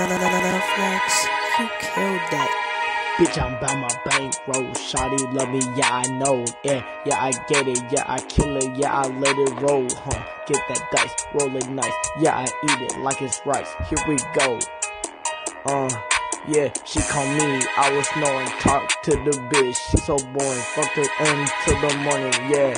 Flex, you killed that. Bitch, I'm about my bankroll. Shawty love me, yeah, I know. Yeah, yeah, I get it. Yeah, I kill it. Yeah, I let it roll. Huh? Get that dice, roll it nice. Yeah, I eat it like it's rice. Here we go. Uh, yeah, she call me. I was snoring. Talk to the bitch. She so boring. Fuck her until the morning. Yeah,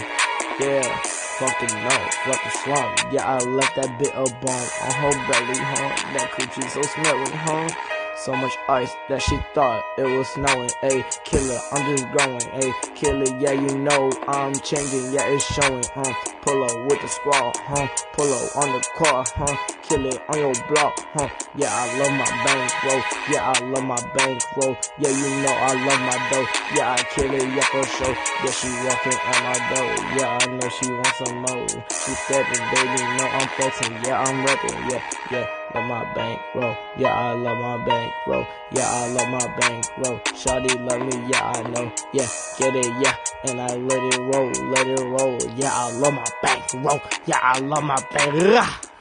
yeah. Fucking no, fucking slum. Yeah, I left that bit of bomb on her belly, huh? That coochie so smelly, huh? So much ice that she thought it was snowing. Ayy, killer, I'm just growing. Ayy, killer, yeah, you know I'm changing. Yeah, it's showing. Huh? Pull up with the squad. Huh? Pull up on the car. Huh? Kill it on your block. Huh? Yeah, I love my bankroll. Yeah, I love my bankroll. Yeah, you know I love my dough. Yeah, I kill it. Yeah, for sure. Yeah, she walking on my dough. Yeah, I know she wants some more. She stepping, baby. No, I'm flexing. Yeah, I'm rapping. Yeah, yeah love my bankroll. Yeah, I love my bankroll. Yeah, I love my bankroll. Shawty love me, yeah, I know. Yeah, get it, yeah, and I let it roll, let it roll. Yeah, I love my bankroll. Yeah, I love my bank.